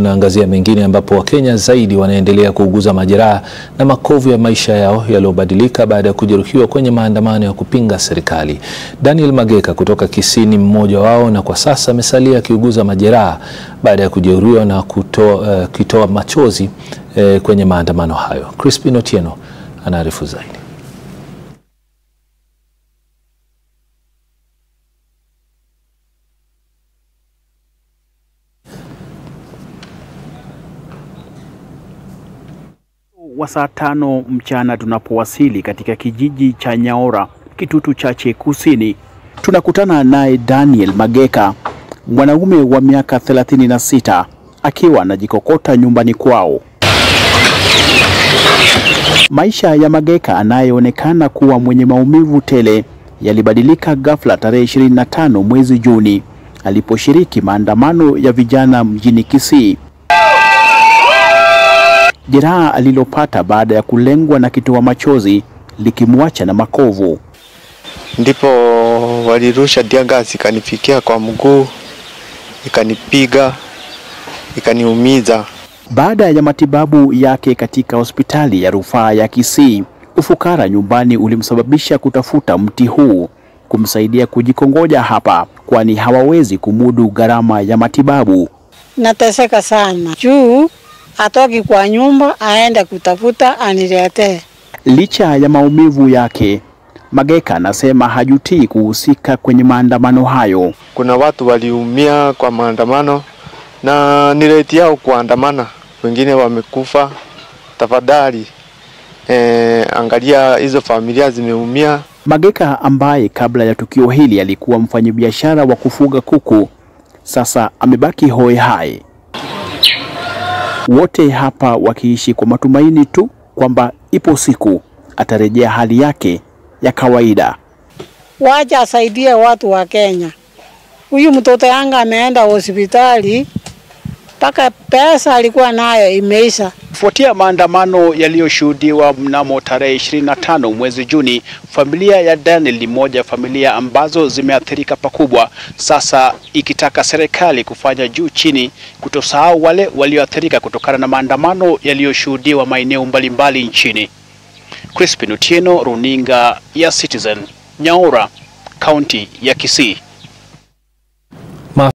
Tunaangazia mengine ambapo Wakenya zaidi wanaendelea kuuguza majeraha na makovu ya maisha yao yaliyobadilika baada ya kujeruhiwa kwenye maandamano ya kupinga serikali. Daniel Mageka kutoka Kisii ni mmoja wao na kwa sasa amesalia akiuguza majeraha baada ya kujeruhiwa na kutoa, uh, kitoa machozi uh, kwenye maandamano hayo. Crispin Otieno anaarifu zaidi. Wa saa tano mchana tunapowasili katika kijiji cha Nyaora, Kitutu Chache Kusini, tunakutana naye Daniel Mageka, mwanaume wa miaka 36 akiwa anajikokota nyumbani kwao. Maisha ya Mageka anayeonekana kuwa mwenye maumivu tele yalibadilika ghafla tarehe 25 mwezi Juni aliposhiriki maandamano ya vijana mjini Kisii. Jeraha alilopata baada ya kulengwa na kitoa machozi likimwacha na makovu. Ndipo walirusha diagasi ikanifikia kwa mguu, ikanipiga, ikaniumiza. Baada ya matibabu yake katika hospitali ya rufaa ya Kisii, ufukara nyumbani ulimsababisha kutafuta mti huu kumsaidia kujikongoja hapa, kwani hawawezi kumudu gharama ya matibabu. Nateseka sana juu atoki kwa nyumba aende kutafuta aniletee. Licha ya maumivu yake, Mageka anasema hajutii kuhusika kwenye maandamano hayo. Kuna watu waliumia kwa maandamano na ni reti yao kuandamana, wengine wamekufa. Tafadhali eh, angalia hizo familia zimeumia. Mageka ambaye kabla ya tukio hili alikuwa mfanyabiashara wa kufuga kuku, sasa amebaki hoi hai. Wote hapa wakiishi kwa matumaini tu kwamba ipo siku atarejea hali yake ya kawaida. Wacha asaidie watu wa Kenya. Huyu mtoto yangu ameenda hospitali mpaka pesa alikuwa nayo imeisha. Kufuatia maandamano yaliyoshuhudiwa mnamo tarehe 25 mwezi Juni, familia ya Daniel ni moja familia ambazo zimeathirika pakubwa, sasa ikitaka serikali kufanya juu chini kutosahau wale walioathirika kutokana na maandamano yaliyoshuhudiwa maeneo mbalimbali nchini. Crispin Otieno, runinga ya Citizen, Nyaura, kaunti ya Kisii.